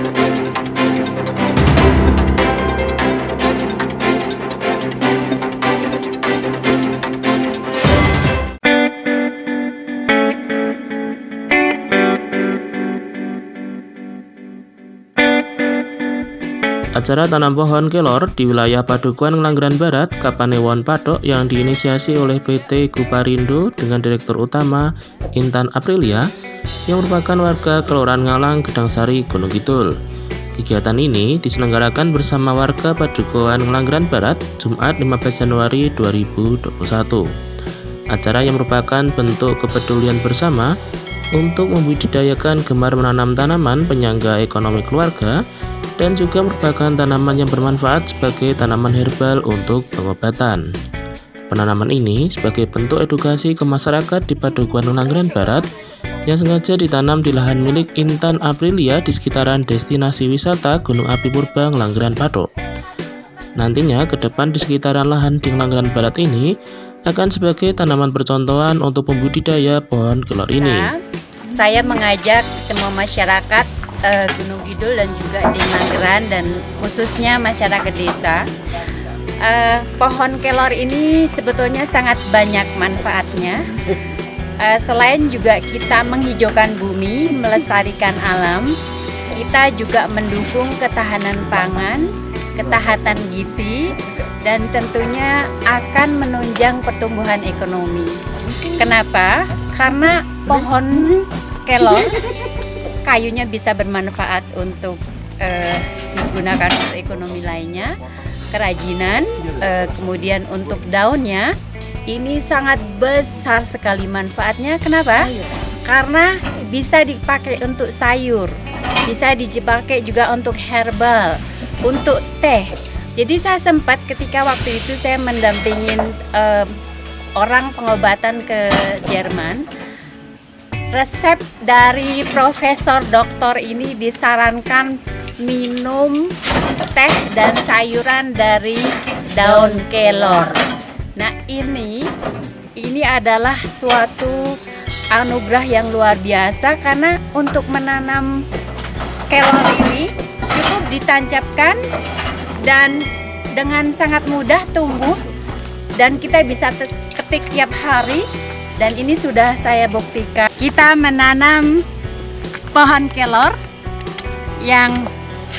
Thank you. Acara tanam pohon kelor di wilayah Padukuan Ngelanggeran Barat, Kapanewon Patok yang diinisiasi oleh PT Kuparindo dengan Direktur Utama Intan Aprilia yang merupakan warga Kelurahan Ngalang, Gedangsari, Gunung Kidul. Kegiatan ini diselenggarakan bersama warga Padukuan Ngelanggeran Barat Jumat 15 Januari 2021. Acara yang merupakan bentuk kepedulian bersama untuk membudidayakan gemar menanam tanaman penyangga ekonomi keluarga dan juga merupakan tanaman yang bermanfaat sebagai tanaman herbal untuk pengobatan. Penanaman ini sebagai bentuk edukasi ke masyarakat di Padukuan Nanggeran Barat yang sengaja ditanam di lahan milik Intan Aprilia di sekitaran destinasi wisata Gunung Api Purba Ngelanggeran Patok. Nantinya ke depan di sekitaran lahan di Ngelanggeran Barat ini akan sebagai tanaman percontohan untuk pembudidaya pohon kelor ini. Nah, saya mengajak semua masyarakat uh, Gunung Kidul dan juga di Manggeran dan khususnya masyarakat desa. Uh, pohon kelor ini sebetulnya sangat banyak manfaatnya. Uh, selain juga kita menghijaukan bumi, melestarikan alam, kita juga mendukung ketahanan pangan, ketahanan gizi, dan tentunya akan menunjang pertumbuhan ekonomi. Kenapa? Karena pohon kelor kayunya bisa bermanfaat untuk uh, digunakan untuk ekonomi lainnya, kerajinan, uh, kemudian untuk daunnya ini sangat besar sekali manfaatnya. Kenapa? Karena bisa dipakai untuk sayur, bisa dipakai juga untuk herbal, untuk teh. Jadi saya sempat ketika waktu itu saya mendampingin uh, orang pengobatan ke Jerman resep dari profesor doktor ini disarankan minum teh dan sayuran dari daun kelor. Nah, ini ini adalah suatu anugerah yang luar biasa karena untuk menanam kelor ini cukup ditancapkan dan dengan sangat mudah tumbuh dan kita bisa ketik tiap hari dan ini sudah saya buktikan. Kita menanam pohon kelor yang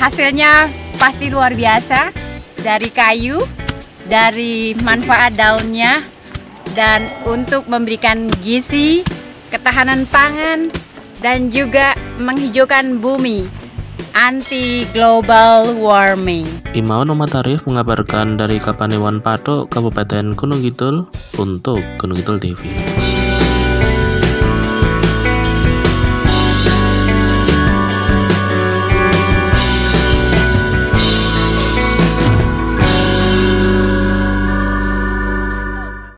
hasilnya pasti luar biasa. Dari kayu dari manfaat daunnya dan untuk memberikan gizi ketahanan pangan dan juga menghijaukan bumi anti global warming. Imawan Tarif mengabarkan dari Kapanewan Patok, Kabupaten Gunung Kidul untuk Gunung Kidul TV.